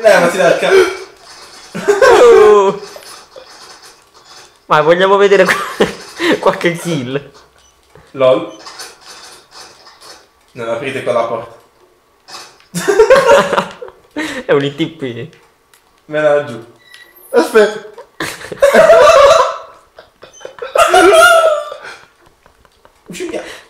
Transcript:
Levati dal cazzo. Ma vogliamo vedere qualche kill. LOL. Non aprite quella porta. È un ITP. Me la giù. Aspetta. Usciamo.